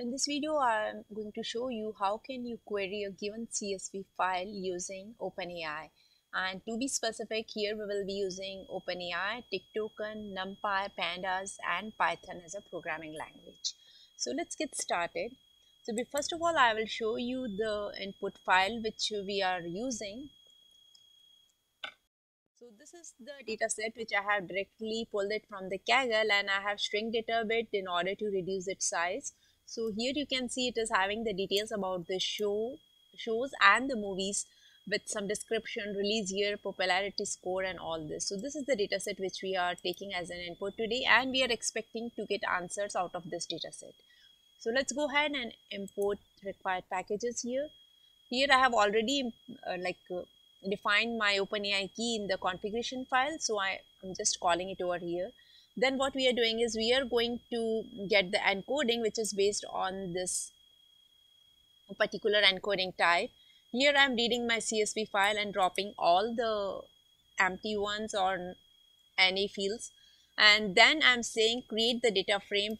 In this video, I'm going to show you how can you query a given CSV file using OpenAI. And to be specific, here we will be using OpenAI, tiktoken, NumPy, Pandas, and Python as a programming language. So let's get started. So first of all, I will show you the input file which we are using. So this is the data set which I have directly pulled it from the Kaggle and I have stringed it a bit in order to reduce its size. So here you can see it is having the details about the show, shows and the movies with some description, release year, popularity score and all this. So this is the dataset which we are taking as an input today and we are expecting to get answers out of this dataset. So let's go ahead and import required packages here. Here I have already uh, like uh, defined my OpenAI key in the configuration file. So I am just calling it over here then what we are doing is we are going to get the encoding which is based on this particular encoding type. Here i'm reading my csv file and dropping all the empty ones or any fields. And then i'm saying create the data frame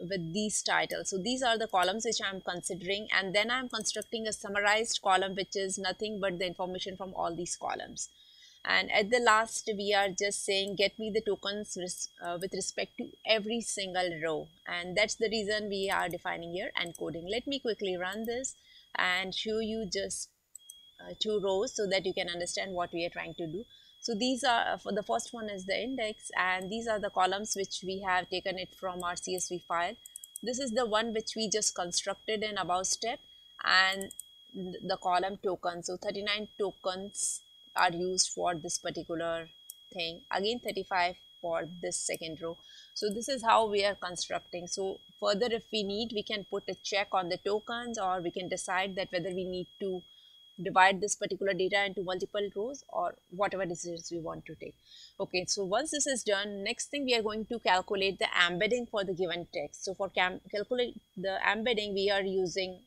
with these titles. So these are the columns which i'm considering. And then i'm constructing a summarized column which is nothing but the information from all these columns and at the last we are just saying get me the tokens res uh, with respect to every single row. And that's the reason we are defining here encoding let me quickly run this and show you just uh, two rows so that you can understand what we are trying to do. So these are uh, for the first one is the index and these are the columns which we have taken it from our csv file. This is the one which we just constructed in above step and the column token. So 39 tokens are used for this particular thing. Again 35 for this second row. So this is how we are constructing. So further if we need we can put a check on the tokens or we can decide that whether we need to divide this particular data into multiple rows or whatever decisions we want to take. Okay so once this is done next thing we are going to calculate the embedding for the given text. So for calculate the embedding we are using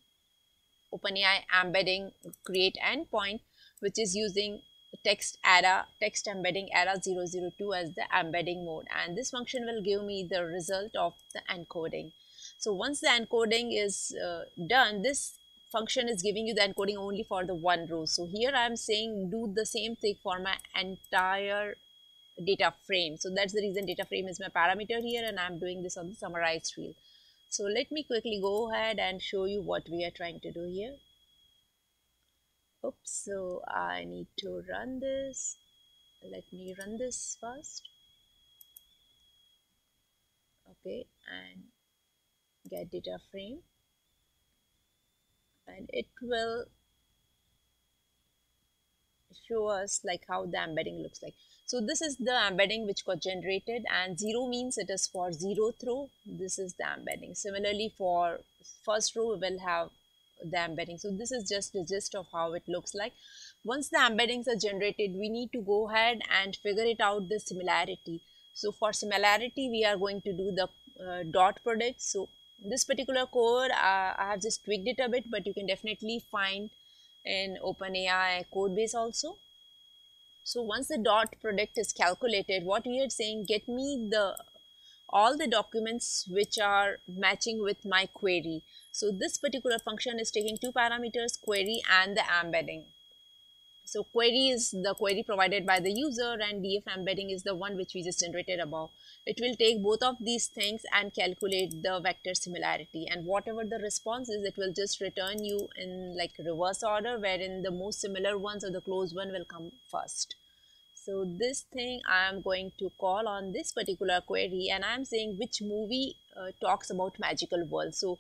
OpenAI embedding create endpoint which is using text ada text embedding ada 002 as the embedding mode. And this function will give me the result of the encoding. So once the encoding is uh, done this function is giving you the encoding only for the one row. So here i'm saying do the same thing for my entire data frame. So that's the reason data frame is my parameter here and i'm doing this on the summarized field. So let me quickly go ahead and show you what we are trying to do here oops so I need to run this. Let me run this first okay and get data frame. And it will show us like how the embedding looks like. So this is the embedding which got generated and zero means it is for zero row this is the embedding. Similarly for first row we will have the embedding. So this is just the gist of how it looks like. Once the embeddings are generated we need to go ahead and figure it out the similarity. So for similarity we are going to do the uh, dot product. So this particular code uh, I have just tweaked it a bit but you can definitely find in OpenAI code base also. So once the dot product is calculated what we are saying get me the all the documents which are matching with my query. So this particular function is taking two parameters, query and the embedding. So query is the query provided by the user and df embedding is the one which we just generated above. It will take both of these things and calculate the vector similarity and whatever the response is it will just return you in like reverse order wherein the most similar ones or the close one will come first so this thing I am going to call on this particular query and I am saying which movie uh, talks about magical world. So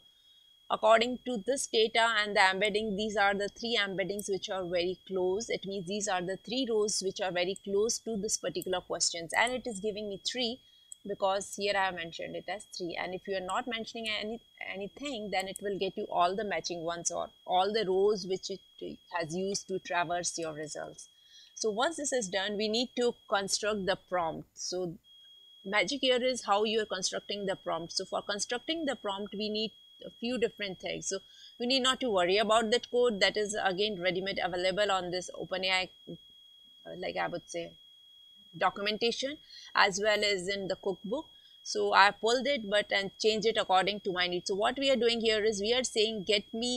according to this data and the embedding these are the three embeddings which are very close. It means these are the three rows which are very close to this particular questions. And it is giving me three because here I have mentioned it as 3 and if you are not mentioning any anything then it will get you all the matching ones or all the rows which it has used to traverse your results. So once this is done, we need to construct the prompt. So magic here is how you are constructing the prompt. So for constructing the prompt, we need a few different things. So we need not to worry about that code that is again ready-made available on this OpenAI, like I would say, documentation as well as in the cookbook. so I pulled it but and changed it according to my needs so what we are doing here is we are saying get me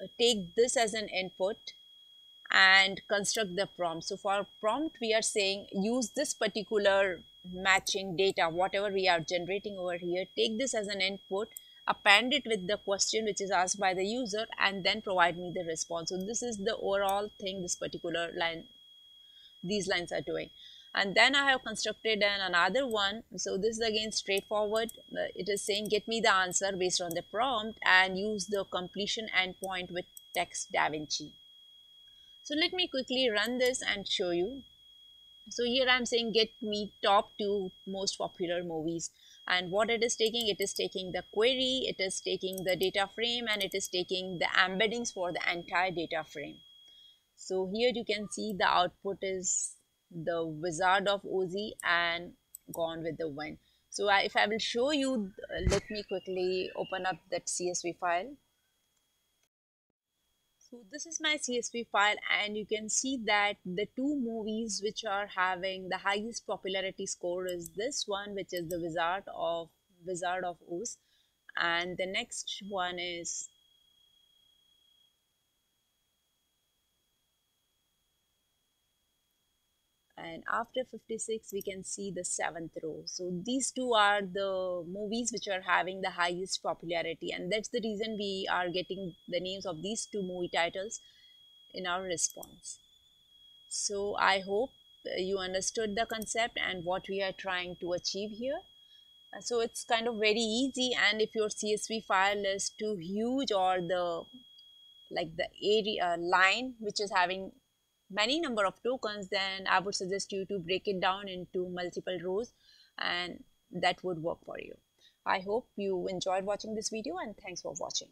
uh, take this as an input and construct the prompt. So for prompt we are saying use this particular matching data whatever we are generating over here. Take this as an input append it with the question which is asked by the user and then provide me the response. So this is the overall thing this particular line these lines are doing. And then I have constructed an another one. So this is again straightforward. Uh, it is saying get me the answer based on the prompt and use the completion endpoint with text DaVinci so let me quickly run this and show you. So here I'm saying get me top two most popular movies. And what it is taking it is taking the query it is taking the data frame and it is taking the embeddings for the entire data frame. So here you can see the output is the wizard of oz and gone with the wind. So if i will show you uh, let me quickly open up that csv file so this is my csv file and you can see that the two movies which are having the highest popularity score is this one which is the wizard of wizard of oz and the next one is and after 56 we can see the seventh row. So these two are the movies which are having the highest popularity. And that's the reason we are getting the names of these two movie titles in our response. So i hope you understood the concept and what we are trying to achieve here. Uh, so it's kind of very easy. And if your csv file is too huge or the like the area uh, line which is having many number of tokens then I would suggest you to break it down into multiple rows and that would work for you. I hope you enjoyed watching this video and thanks for watching.